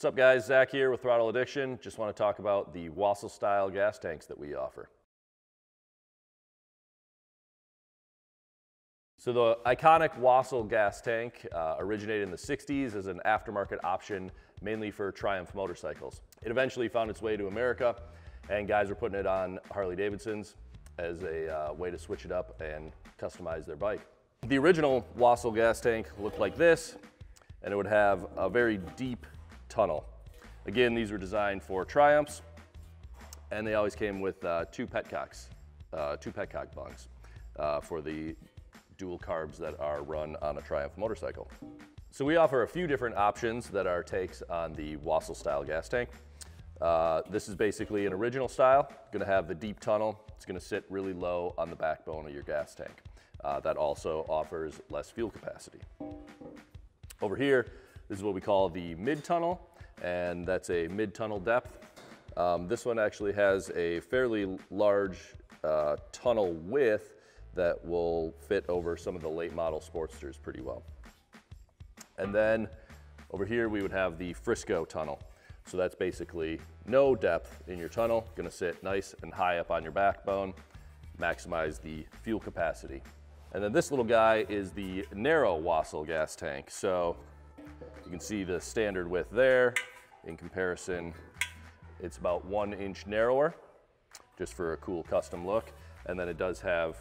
What's up guys, Zach here with Throttle Addiction. Just want to talk about the Wassell style gas tanks that we offer. So the iconic Wassell gas tank uh, originated in the 60s as an aftermarket option mainly for Triumph motorcycles. It eventually found its way to America and guys were putting it on Harley Davidsons as a uh, way to switch it up and customize their bike. The original Wassell gas tank looked like this and it would have a very deep tunnel. Again, these were designed for Triumphs, and they always came with uh, two petcocks, uh, two petcock bungs uh, for the dual carbs that are run on a Triumph motorcycle. So we offer a few different options that are takes on the Wassell style gas tank. Uh, this is basically an original style, gonna have the deep tunnel. It's gonna sit really low on the backbone of your gas tank. Uh, that also offers less fuel capacity. Over here, this is what we call the mid-tunnel, and that's a mid-tunnel depth. Um, this one actually has a fairly large uh, tunnel width that will fit over some of the late model Sportsters pretty well. And then over here we would have the Frisco tunnel. So that's basically no depth in your tunnel, gonna sit nice and high up on your backbone, maximize the fuel capacity. And then this little guy is the narrow Wassell gas tank. So you can see the standard width there. In comparison, it's about one inch narrower, just for a cool custom look. And then it does have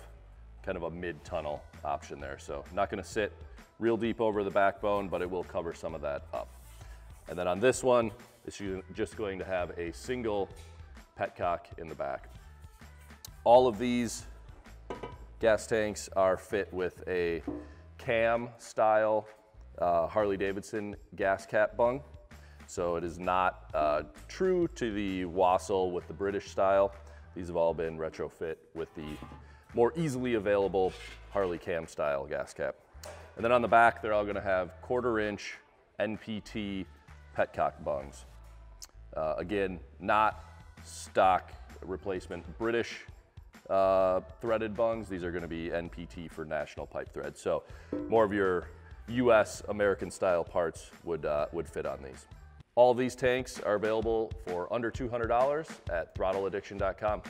kind of a mid-tunnel option there. So not gonna sit real deep over the backbone, but it will cover some of that up. And then on this one, it's just going to have a single petcock in the back. All of these gas tanks are fit with a cam style uh, Harley Davidson gas cap bung. So it is not uh, true to the Wassell with the British style. These have all been retrofit with the more easily available Harley cam style gas cap. And then on the back, they're all gonna have quarter inch NPT petcock bungs. Uh, again, not stock replacement British uh, threaded bungs. These are gonna be NPT for national pipe thread. So more of your US American style parts would, uh, would fit on these. All these tanks are available for under $200 at throttleaddiction.com.